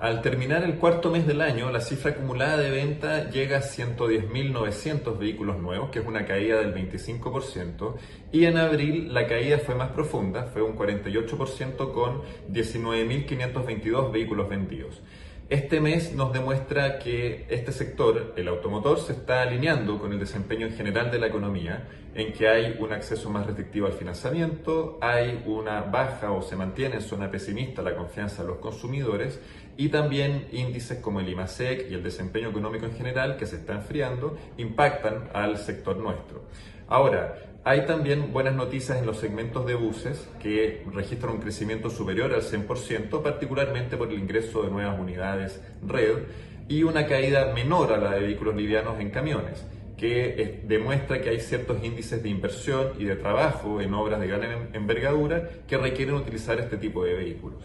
Al terminar el cuarto mes del año, la cifra acumulada de venta llega a 110.900 vehículos nuevos, que es una caída del 25%, y en abril la caída fue más profunda, fue un 48% con 19.522 vehículos vendidos. Este mes nos demuestra que este sector, el automotor, se está alineando con el desempeño en general de la economía, en que hay un acceso más restrictivo al financiamiento, hay una baja o se mantiene en zona pesimista la confianza de los consumidores y también índices como el IMASEC y el desempeño económico en general que se está enfriando impactan al sector nuestro. Ahora, hay también buenas noticias en los segmentos de buses que registran un crecimiento superior al 100%, particularmente por el ingreso de nuevas unidades red y una caída menor a la de vehículos livianos en camiones, que demuestra que hay ciertos índices de inversión y de trabajo en obras de gran envergadura que requieren utilizar este tipo de vehículos.